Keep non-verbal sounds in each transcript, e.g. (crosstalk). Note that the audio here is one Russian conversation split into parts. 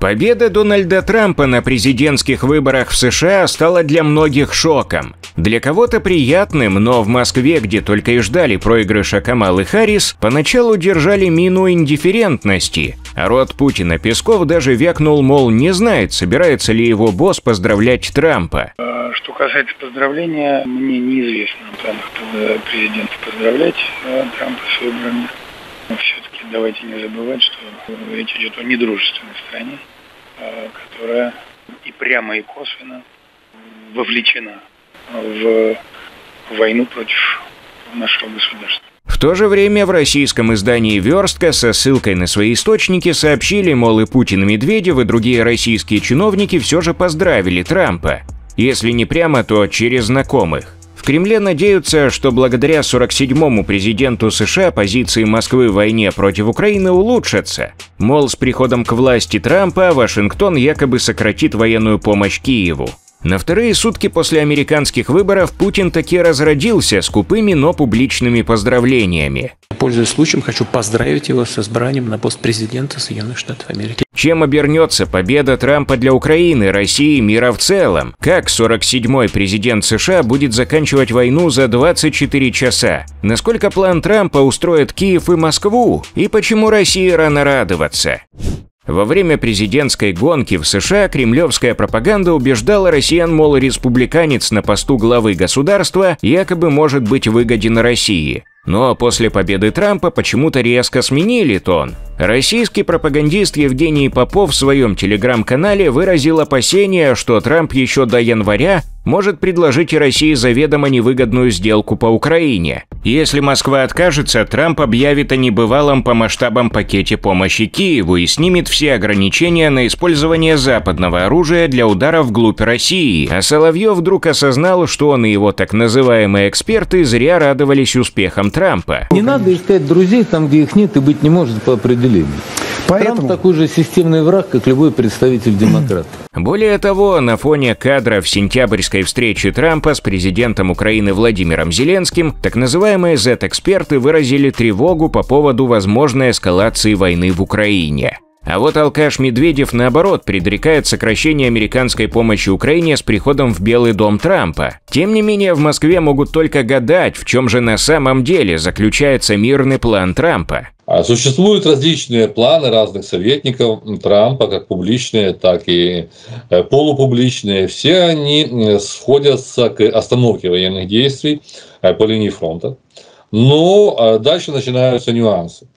Победа Дональда Трампа на президентских выборах в США стала для многих шоком. Для кого-то приятным, но в Москве, где только и ждали проигрыша Камалы Харрис, поначалу держали мину индифферентности. А род Путина Песков даже вякнул, мол, не знает, собирается ли его босс поздравлять Трампа. А, что касается поздравления, мне неизвестно в планах президента поздравлять э, Трампа с выборами. Все-таки давайте не забывать, что речь идет о недружественной стране, а, которая и прямо, и косвенно вовлечена в войну против нашего государства. В то же время в российском издании «Верстка» со ссылкой на свои источники сообщили, мол, и Путин, и Медведев, и другие российские чиновники все же поздравили Трампа. Если не прямо, то через знакомых. Кремле надеются, что благодаря 47-му президенту США позиции Москвы в войне против Украины улучшатся. Мол, с приходом к власти Трампа Вашингтон якобы сократит военную помощь Киеву. На вторые сутки после американских выборов Путин таки разродился скупыми, но публичными поздравлениями. Пользуясь случаем, хочу поздравить его с избранием на пост президента Соединенных Штатов Америки. Чем обернется победа Трампа для Украины, России и мира в целом? Как 47-й президент США будет заканчивать войну за 24 часа? Насколько план Трампа устроит Киев и Москву? И почему России рано радоваться? Во время президентской гонки в США кремлевская пропаганда убеждала россиян, мол, республиканец на посту главы государства якобы может быть выгоден России. Но после победы Трампа почему-то резко сменили тон. Российский пропагандист Евгений Попов в своем телеграм-канале выразил опасение, что Трамп еще до января может предложить России заведомо невыгодную сделку по Украине. Если Москва откажется, Трамп объявит о небывалом по масштабам пакете помощи Киеву и снимет все ограничения на использование западного оружия для ударов вглубь России. А Соловьев вдруг осознал, что он и его так называемые эксперты зря радовались успехам Трампа. Не надо искать друзей там, где их нет и быть не может по определению. Поэтому... Трамп такой же системный враг, как любой представитель (clears throat) демократов. Более того, на фоне кадров сентябрьской встречи Трампа с президентом Украины Владимиром Зеленским, так называемые Z-эксперты выразили тревогу по поводу возможной эскалации войны в Украине. А вот алкаш Медведев, наоборот, предрекает сокращение американской помощи Украине с приходом в Белый дом Трампа. Тем не менее, в Москве могут только гадать, в чем же на самом деле заключается мирный план Трампа. А существуют различные планы разных советников Трампа, как публичные, так и э, полупубличные. Все они сходятся к остановке военных действий э, по линии фронта. Но э, дальше начинаются нюансы.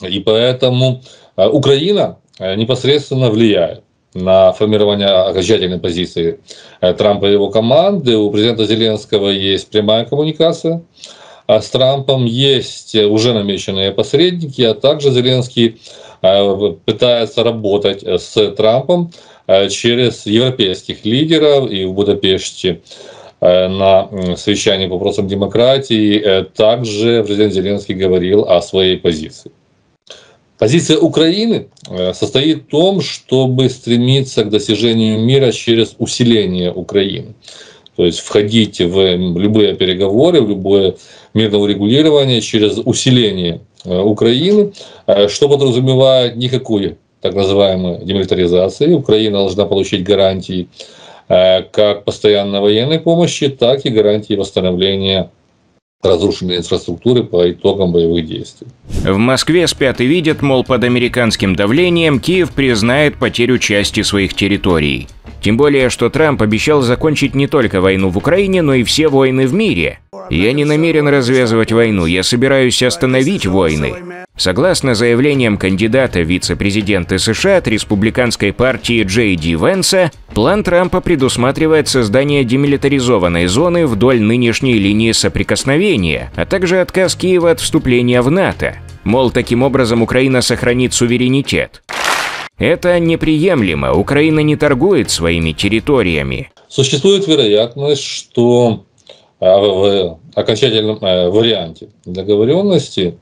И поэтому Украина э, непосредственно влияет на формирование окончательной позиции э, Трампа и его команды. У президента Зеленского есть прямая коммуникация с Трампом, есть уже намеченные посредники, а также Зеленский э, пытается работать с Трампом через европейских лидеров и в Будапеште на совещании по вопросам демократии также президент Зеленский говорил о своей позиции. Позиция Украины э, состоит в том, чтобы стремиться к достижению мира через усиление Украины. То есть входить в любые переговоры, в любое мирное урегулирование через усиление э, Украины, э, что подразумевает никакой так называемой демилитаризации. Украина должна получить гарантии как постоянной военной помощи, так и гарантии восстановления разрушенной инфраструктуры по итогам боевых действий. В Москве спят и видят, мол, под американским давлением Киев признает потерю части своих территорий. Тем более, что Трамп обещал закончить не только войну в Украине, но и все войны в мире. Я не намерен развязывать войну, я собираюсь остановить войны. Согласно заявлениям кандидата вице-президента США от республиканской партии Джей Ди Венса, план Трампа предусматривает создание демилитаризованной зоны вдоль нынешней линии соприкосновения, а также отказ Киева от вступления в НАТО. Мол, таким образом Украина сохранит суверенитет. Это неприемлемо, Украина не торгует своими территориями. Существует вероятность, что а, в окончательном э, варианте договоренности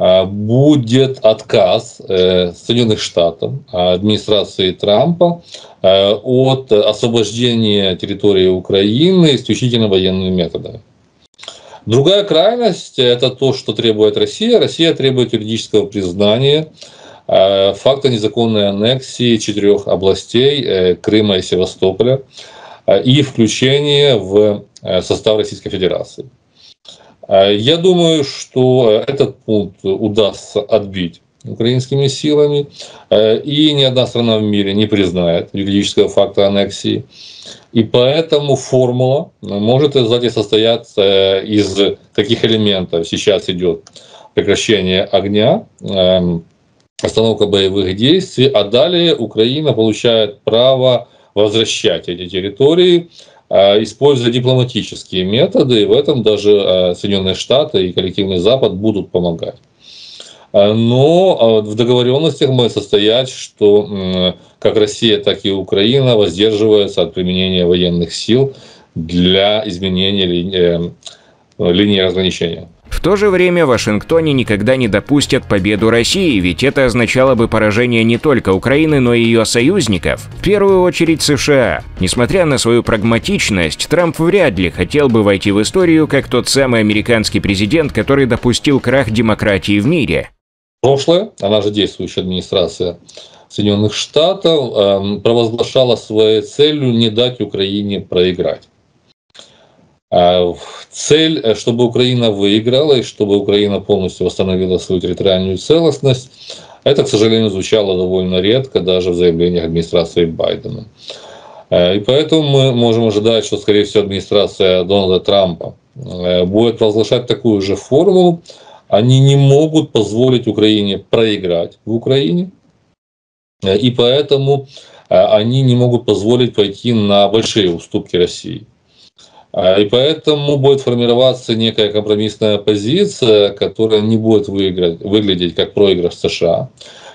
будет отказ э, Соединенных Штатов, администрации Трампа э, от освобождения территории Украины исключительно военными методами. Другая крайность – это то, что требует Россия. Россия требует юридического признания факта незаконной аннексии четырех областей Крыма и Севастополя и включение в состав Российской Федерации. Я думаю, что этот пункт удастся отбить украинскими силами, и ни одна страна в мире не признает юридического факта аннексии. И поэтому формула может, кстати, состояться из таких элементов. Сейчас идет прекращение огня, эм, остановка боевых действий, а далее Украина получает право возвращать эти территории, э, используя дипломатические методы, и в этом даже э, Соединенные Штаты и коллективный Запад будут помогать. Э, но в договоренностях мы состоять, что как Россия, так и Украина воздерживаются от применения военных сил для изменения линии разграничения. В то же время в Вашингтоне никогда не допустят победу России, ведь это означало бы поражение не только Украины, но и ее союзников, в первую очередь США. Несмотря на свою прагматичность, Трамп вряд ли хотел бы войти в историю как тот самый американский президент, который допустил крах демократии в мире. Прошлое, она же действующая администрация Соединенных Штатов, эм, провозглашала своей целью не дать Украине проиграть. А, цель, э, чтобы Украина выиграла и чтобы Украина полностью восстановила свою территориальную целостность, это, к сожалению, звучало довольно редко даже в заявлениях администрации Байдена. Э, и поэтому мы можем ожидать, что, скорее всего, администрация Дональда Трампа э, будет провозглашать такую же формулу. Они не могут позволить Украине проиграть в Украине, и поэтому они не могут позволить пойти на большие уступки России. А, и поэтому будет формироваться некая компромиссная позиция, которая не будет выиграть, выглядеть как проигрыш США,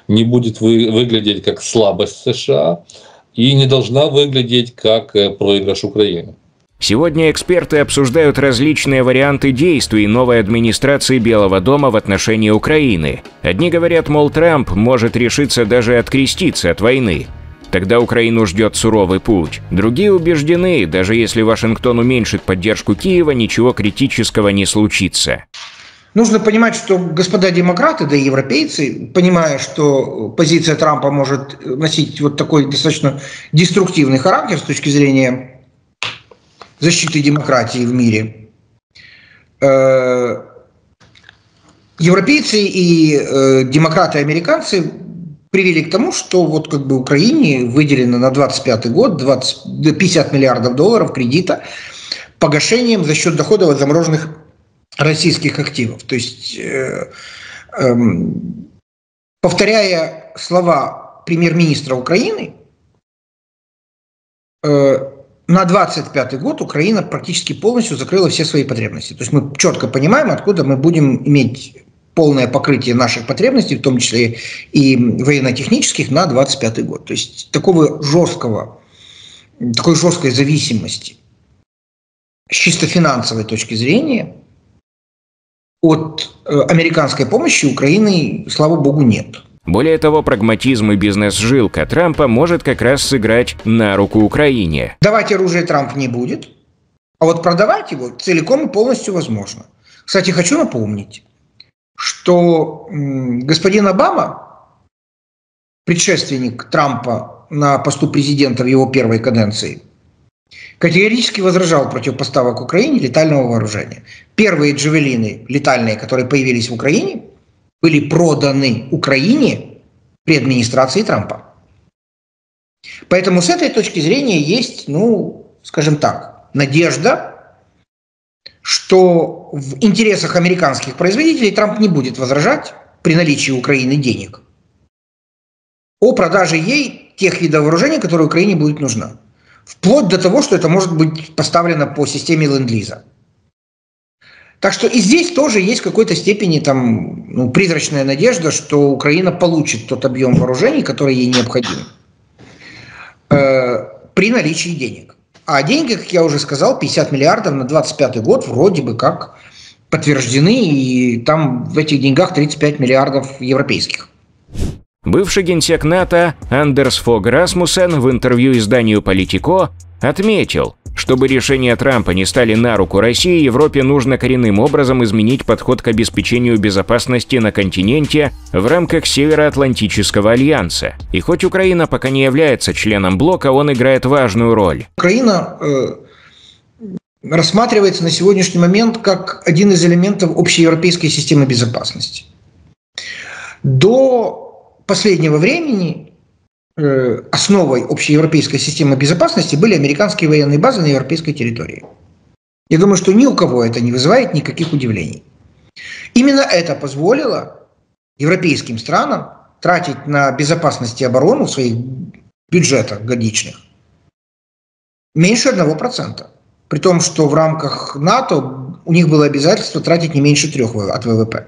не будет вы, выглядеть как слабость США и не должна выглядеть как э, проигрыш Украины. Сегодня эксперты обсуждают различные варианты действий новой администрации Белого дома в отношении Украины. Одни говорят, мол, Трамп может решиться даже откреститься от войны, Тогда Украину ждет суровый путь. Другие убеждены, даже если Вашингтон уменьшит поддержку Киева, ничего критического не случится. Нужно понимать, что господа демократы, да и европейцы, понимая, что позиция Трампа может носить вот такой достаточно деструктивный характер с точки зрения защиты демократии в мире, э, европейцы и э, демократы-американцы привели к тому, что вот как бы Украине выделено на 25 год 20, 50 миллиардов долларов кредита погашением за счет доходов от замороженных российских активов. То есть, э, э, повторяя слова премьер-министра Украины, э, на 25 год Украина практически полностью закрыла все свои потребности. То есть мы четко понимаем, откуда мы будем иметь полное покрытие наших потребностей, в том числе и военно-технических, на 2025 год. То есть такого жесткого, такой жесткой зависимости с чисто финансовой точки зрения от э, американской помощи Украины, слава богу, нет. Более того, прагматизм и бизнес-жилка Трампа может как раз сыграть на руку Украине. Давать оружие Трамп не будет, а вот продавать его целиком и полностью возможно. Кстати, хочу напомнить, что господин Обама, предшественник Трампа на посту президента в его первой каденции, категорически возражал против поставок Украине летального вооружения. Первые джавелины летальные, которые появились в Украине, были проданы Украине при администрации Трампа. Поэтому с этой точки зрения есть, ну, скажем так, надежда что в интересах американских производителей Трамп не будет возражать при наличии Украины денег о продаже ей тех видов вооружений, которые Украине будет нужна. Вплоть до того, что это может быть поставлено по системе ленд-лиза. Так что и здесь тоже есть в какой-то степени там, ну, призрачная надежда, что Украина получит тот объем вооружений, который ей необходим э, при наличии денег. А деньги, как я уже сказал, 50 миллиардов на 25 год вроде бы как подтверждены, и там в этих деньгах 35 миллиардов европейских. Бывший генсек НАТО Андерс Фог Расмуссен в интервью изданию «Политико» отметил, Чтобы решения Трампа не стали на руку России, Европе нужно коренным образом изменить подход к обеспечению безопасности на континенте в рамках Североатлантического альянса. И хоть Украина пока не является членом блока, он играет важную роль. Украина э, рассматривается на сегодняшний момент как один из элементов общеевропейской системы безопасности. До последнего времени основой общеевропейской системы безопасности были американские военные базы на европейской территории. Я думаю, что ни у кого это не вызывает никаких удивлений. Именно это позволило европейским странам тратить на безопасность и оборону в своих бюджетах годичных меньше 1%. При том, что в рамках НАТО у них было обязательство тратить не меньше трех от ВВП.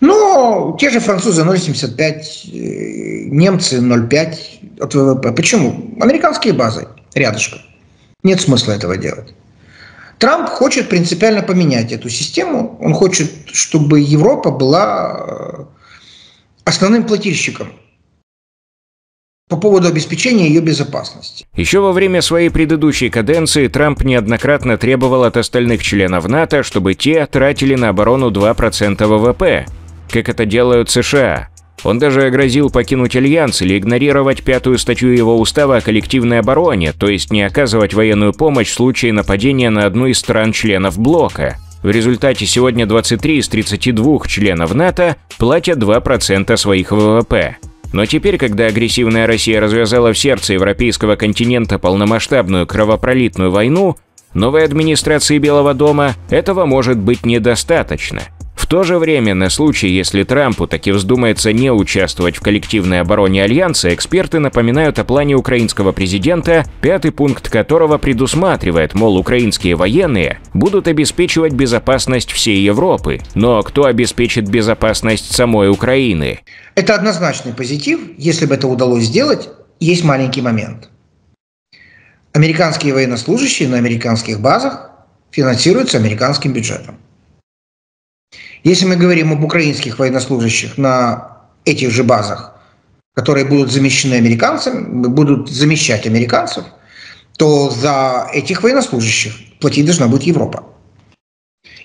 Но те же французы 0,75, э, немцы 0,5 от ВВП. Почему? Американские базы рядышком. Нет смысла этого делать. Трамп хочет принципиально поменять эту систему. Он хочет, чтобы Европа была э, основным плательщиком по поводу обеспечения ее безопасности. Еще во время своей предыдущей каденции Трамп неоднократно требовал от остальных членов НАТО, чтобы те тратили на оборону 2% ВВП, как это делают США. Он даже грозил покинуть Альянс или игнорировать пятую статью его устава о коллективной обороне, то есть не оказывать военную помощь в случае нападения на одну из стран-членов блока. В результате сегодня 23 из 32 членов НАТО платят 2% своих ВВП. Но теперь, когда агрессивная Россия развязала в сердце европейского континента полномасштабную кровопролитную войну, новой администрации Белого дома этого может быть недостаточно – в то же время, на случай, если Трампу таки вздумается не участвовать в коллективной обороне Альянса, эксперты напоминают о плане украинского президента, пятый пункт которого предусматривает, мол, украинские военные будут обеспечивать безопасность всей Европы. Но кто обеспечит безопасность самой Украины? Это однозначный позитив. Если бы это удалось сделать, есть маленький момент. Американские военнослужащие на американских базах финансируются американским бюджетом. Если мы говорим об украинских военнослужащих на этих же базах, которые будут замещены американцами, будут замещать американцев, то за этих военнослужащих платить должна будет Европа.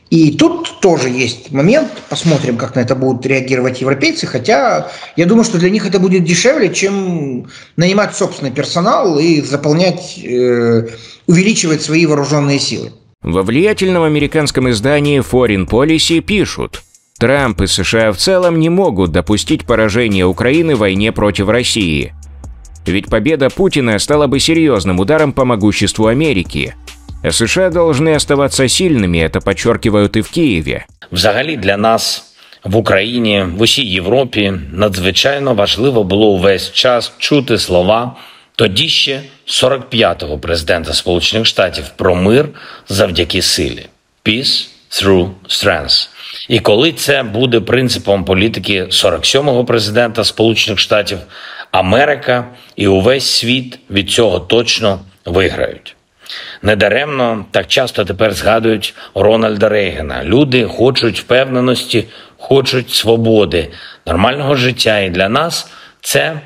И тут тоже есть момент, посмотрим, как на это будут реагировать европейцы, хотя я думаю, что для них это будет дешевле, чем нанимать собственный персонал и заполнять, э, увеличивать свои вооруженные силы. Во влиятельном американском издании Foreign Policy пишут, Трамп и США в целом не могут допустить поражения Украины в войне против России. Ведь победа Путина стала бы серьезным ударом по могуществу Америки. А США должны оставаться сильными, это подчеркивают и в Киеве. Взагалі для нас в Україні, в усій Європі надзвичайно важливо було увесь час чути слова тоді ще 45-го президента Сполучених Штатів про мир завдяки силі Peace through strength. І коли це буде принципом політики 47-го президента Сполучених Штатів, Америка і увесь світ від цього точно виграють. Недаремно так часто тепер згадують Рональда Рейгана. Люди хочуть впевненості, хочуть свободи, нормального життя. І для нас це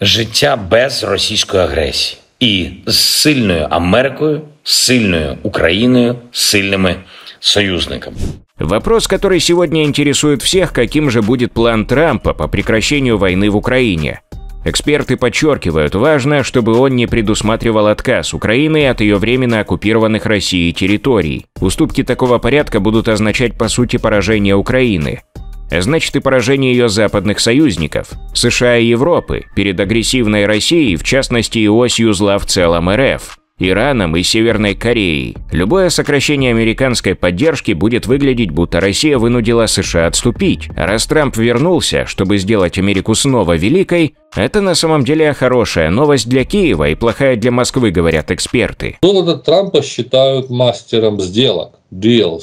життя без російської агресії і з сильною Америкою, з сильною Україною, з сильними союзниками. Вопрос, который сегодня интересует всех, каким же будет план Трампа по прекращению войны в Украине. Эксперты подчеркивают, важно, чтобы он не предусматривал отказ Украины от ее временно оккупированных Россией территорий. Уступки такого порядка будут означать по сути поражение Украины значит и поражение ее западных союзников, США и Европы, перед агрессивной Россией, в частности и осью зла в целом РФ. Ираном и Северной Кореей. Любое сокращение американской поддержки будет выглядеть, будто Россия вынудила США отступить. А раз Трамп вернулся, чтобы сделать Америку снова великой, это на самом деле хорошая новость для Киева и плохая для Москвы, говорят эксперты. Дональда Трампа считают мастером сделок, deals,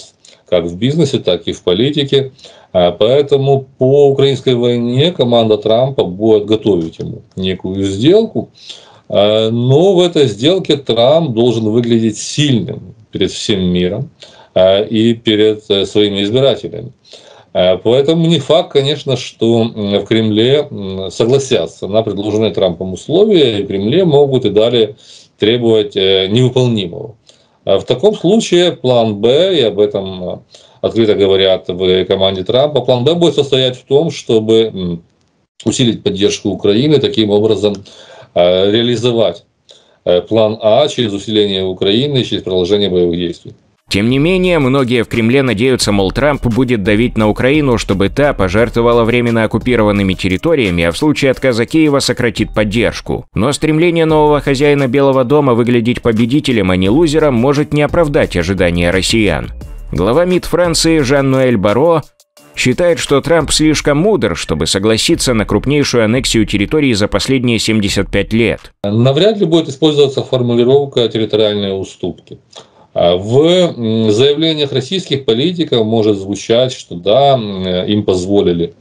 как в бизнесе, так и в политике. А поэтому по украинской войне команда Трампа будет готовить ему некую сделку. А, но в этой сделке Трамп должен выглядеть сильным перед всем миром а, и перед э, своими избирателями. Поэтому не факт, конечно, что в Кремле согласятся на предложенные Трампом условия, и в Кремле могут и далее требовать невыполнимого. В таком случае план Б, и об этом открыто говорят в команде Трампа, план Б будет состоять в том, чтобы усилить поддержку Украины, таким образом реализовать план А через усиление Украины, через продолжение боевых действий. Тем не менее, многие в Кремле надеются, мол, Трамп будет давить на Украину, чтобы та пожертвовала временно оккупированными территориями, а в случае отказа Киева сократит поддержку. Но стремление нового хозяина Белого дома выглядеть победителем, а не лузером, может не оправдать ожидания россиян. Глава МИД Франции Жан-Нуэль Баро считает, что Трамп слишком мудр, чтобы согласиться на крупнейшую аннексию территории за последние 75 лет. Навряд ли будет использоваться формулировка территориальные уступки. А в заявлениях российских политиков может звучать, что да, им позволили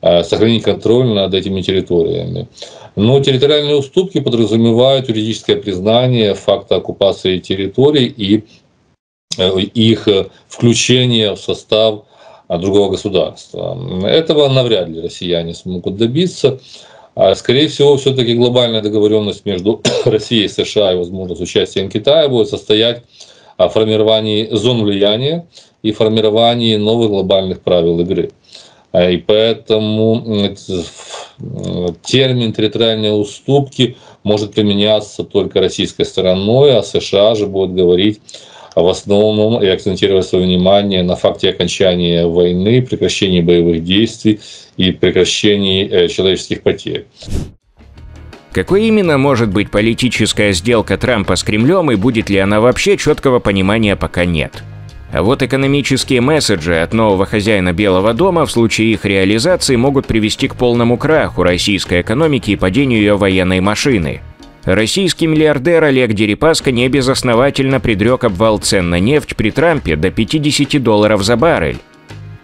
а, сохранить контроль над этими территориями. Но территориальные уступки подразумевают юридическое признание факта оккупации территорий и э, их включение в состав а, другого государства. Этого навряд ли россияне смогут добиться. Скорее всего, все-таки глобальная договоренность между (coughs) Россией США и, возможно, с участием Китая будет состоять о формировании зон влияния и формировании новых глобальных правил игры. А, и поэтому термин территориальные уступки может применяться только российской стороной, а США же будет говорить в основном и акцентировать свое внимание на факте окончания войны, прекращении боевых действий и прекращении э, человеческих потерь. Какой именно может быть политическая сделка Трампа с Кремлем и будет ли она вообще, четкого понимания пока нет. А вот экономические месседжи от нового хозяина Белого дома в случае их реализации могут привести к полному краху российской экономики и падению ее военной машины. Российский миллиардер Олег Дерипаска небезосновательно предрек обвал цен на нефть при Трампе до 50 долларов за баррель.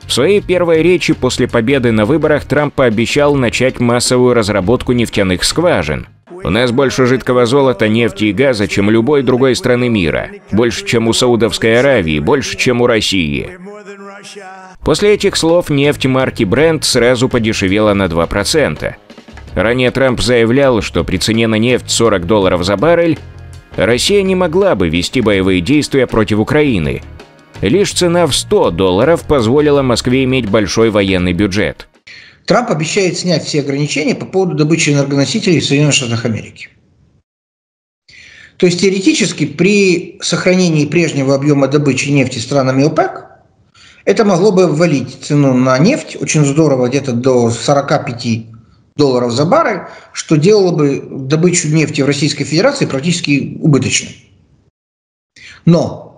В своей первой речи после победы на выборах Трамп пообещал начать массовую разработку нефтяных скважин. У нас больше жидкого золота, нефти и газа, чем любой другой страны мира. Больше, чем у Саудовской Аравии, больше, чем у России. После этих слов нефть марки Brent сразу подешевела на 2%. Ранее Трамп заявлял, что при цене на нефть 40 долларов за баррель Россия не могла бы вести боевые действия против Украины – Лишь цена в 100 долларов позволила Москве иметь большой военный бюджет. Трамп обещает снять все ограничения по поводу добычи энергоносителей в Соединенных Штатах Америки. То есть теоретически при сохранении прежнего объема добычи нефти странами ОПЕК это могло бы ввалить цену на нефть очень здорово, где-то до 45 долларов за баррель, что делало бы добычу нефти в Российской Федерации практически убыточной. Но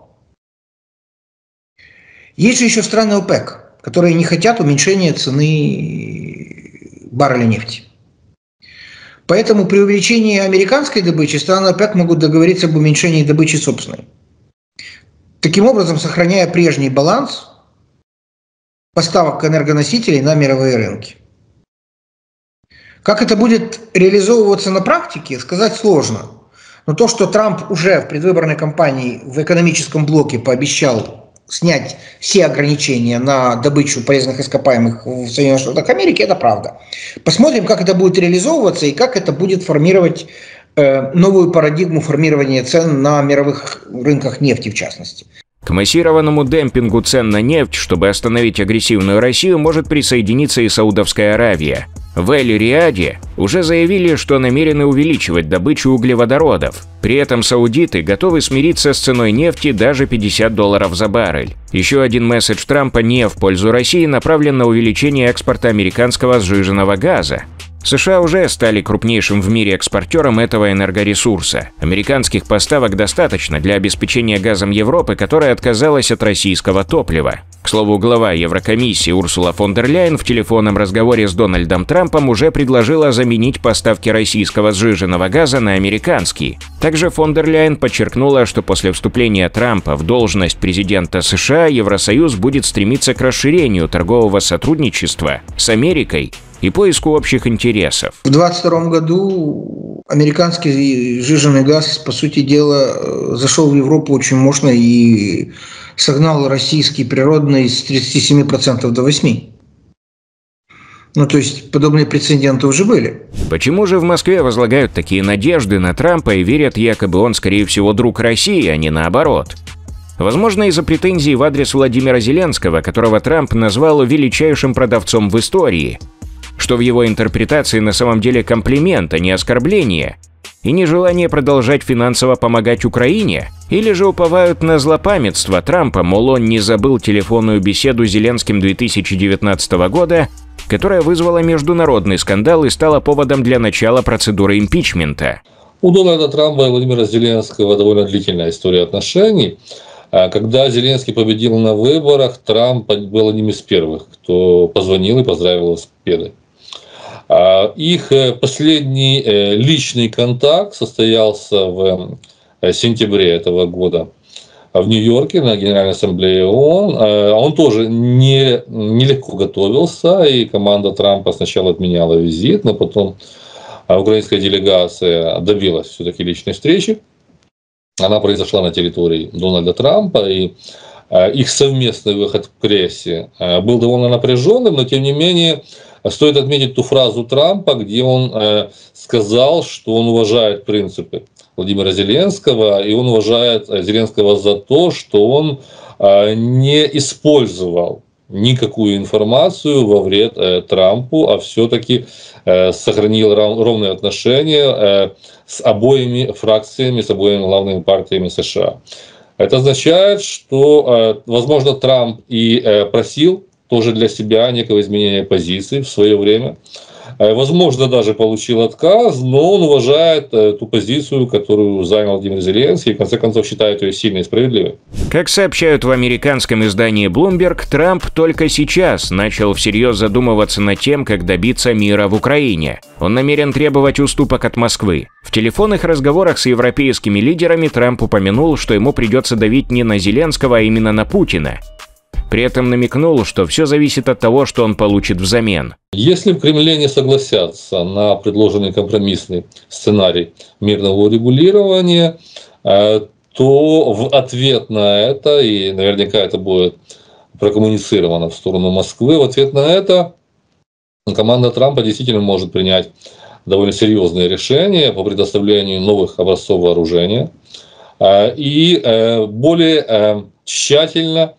есть же еще страны ОПЕК, которые не хотят уменьшения цены барреля нефти. Поэтому при увеличении американской добычи страны ОПЕК могут договориться об уменьшении добычи собственной. Таким образом, сохраняя прежний баланс поставок энергоносителей на мировые рынки. Как это будет реализовываться на практике, сказать сложно. Но то, что Трамп уже в предвыборной кампании в экономическом блоке пообещал снять все ограничения на добычу полезных ископаемых в Соединенных Штатах Америки, это правда. Посмотрим, как это будет реализовываться и как это будет формировать э, новую парадигму формирования цен на мировых рынках нефти в частности. К массированному демпингу цен на нефть, чтобы остановить агрессивную Россию, может присоединиться и Саудовская Аравия. В Эль-Риаде уже заявили, что намерены увеличивать добычу углеводородов. При этом саудиты готовы смириться с ценой нефти даже 50 долларов за баррель. Еще один месседж Трампа не в пользу России направлен на увеличение экспорта американского сжиженного газа. США уже стали крупнейшим в мире экспортером этого энергоресурса. Американских поставок достаточно для обеспечения газом Европы, которая отказалась от российского топлива. К слову, глава Еврокомиссии Урсула фон дер Ляйен в телефонном разговоре с Дональдом Трампом уже предложила заменить поставки российского сжиженного газа на американский. Также фон дер Ляйен подчеркнула, что после вступления Трампа в должность президента США Евросоюз будет стремиться к расширению торгового сотрудничества с Америкой и поиску общих интересов. В 2022 году американский жиженый газ, по сути дела, э, зашел в Европу очень мощно и согнал российский природный с 37% до 8%. Ну, то есть подобные прецеденты уже были. Почему же в Москве возлагают такие надежды на Трампа и верят, якобы он, скорее всего, друг России, а не наоборот? Возможно, из-за претензий в адрес Владимира Зеленского, которого Трамп назвал величайшим продавцом в истории, что в его интерпретации на самом деле комплимент, а не оскорбление, и нежелание продолжать финансово помогать Украине, или же уповают на злопамятство Трампа, мол, он не забыл телефонную беседу с Зеленским 2019 года, которая вызвала международный скандал и стала поводом для начала процедуры импичмента. У Дональда Трампа и Владимира Зеленского довольно длительная история отношений. А когда Зеленский победил на выборах, Трамп был одним из первых, кто позвонил и поздравил его с победой. А их э, последний э, личный контакт состоялся в э, сентябре этого года в Нью-Йорке на Генеральной Ассамблее ООН. Он тоже не, нелегко готовился, и команда Трампа сначала отменяла визит, но потом украинская делегация добилась все-таки личной встречи. Она произошла на территории Дональда Трампа, и их совместный выход в прессе был довольно напряженным, но тем не менее Стоит отметить ту фразу Трампа, где он э, сказал, что он уважает принципы Владимира Зеленского, и он уважает э, Зеленского за то, что он э, не использовал никакую информацию во вред Трампу, а все-таки сохранил ровные отношения с обоими фракциями, с обоими главными партиями США. Это означает, что, возможно, Трамп и просил тоже для себя некого изменения позиции в свое время. Э, возможно, даже получил отказ, но он уважает э, ту позицию, которую занял Владимир Зеленский, и в конце концов считает ее сильной и справедливой. Как сообщают в американском издании Bloomberg, Трамп только сейчас начал всерьез задумываться над тем, как добиться мира в Украине. Он намерен требовать уступок от Москвы. В телефонных разговорах с европейскими лидерами Трамп упомянул, что ему придется давить не на Зеленского, а именно на Путина. При этом намекнул, что все зависит от того, что он получит взамен. Если в Кремле не согласятся на предложенный компромиссный сценарий мирного урегулирования, э, то в ответ на это, и наверняка это будет прокоммуницировано в сторону Москвы, в ответ на это команда Трампа действительно может принять довольно серьезные решения по предоставлению новых образцов вооружения э, и э, более тщательно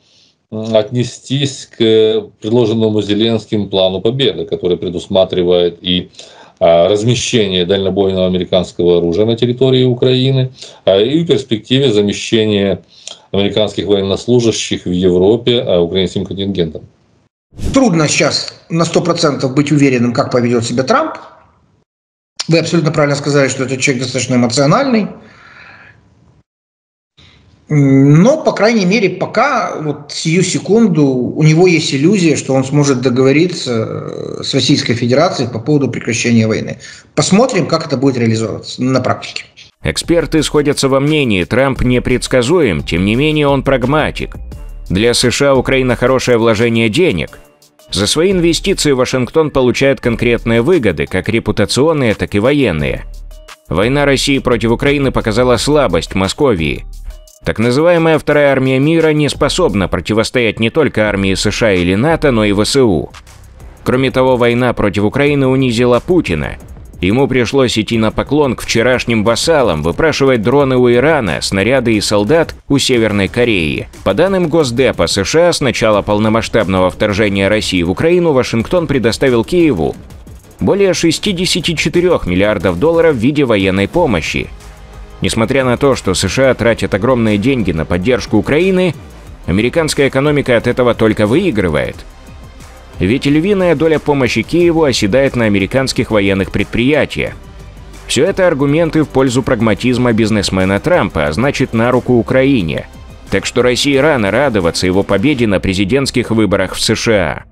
отнестись к предложенному Зеленским плану победы, который предусматривает и а, размещение дальнобойного американского оружия на территории Украины а, и в перспективе замещения американских военнослужащих в Европе а, украинским контингентом. Трудно сейчас на 100% быть уверенным, как поведет себя Трамп. Вы абсолютно правильно сказали, что этот человек достаточно эмоциональный. Но, по крайней мере, пока вот сию секунду у него есть иллюзия, что он сможет договориться э, с Российской Федерацией по поводу прекращения войны. Посмотрим, как это будет реализовываться на практике. Эксперты сходятся во мнении, Трамп непредсказуем, тем не менее он прагматик. Для США Украина хорошее вложение денег. За свои инвестиции Вашингтон получает конкретные выгоды, как репутационные, так и военные. Война России против Украины показала слабость Московии – так называемая Вторая армия мира не способна противостоять не только армии США или НАТО, но и ВСУ. Кроме того, война против Украины унизила Путина. Ему пришлось идти на поклон к вчерашним вассалам, выпрашивать дроны у Ирана, снаряды и солдат у Северной Кореи. По данным Госдепа США, с начала полномасштабного вторжения России в Украину Вашингтон предоставил Киеву более 64 миллиардов долларов в виде военной помощи, Несмотря на то, что США тратят огромные деньги на поддержку Украины, американская экономика от этого только выигрывает. Ведь львиная доля помощи Киеву оседает на американских военных предприятиях. Все это аргументы в пользу прагматизма бизнесмена Трампа, а значит на руку Украине. Так что России рано радоваться его победе на президентских выборах в США.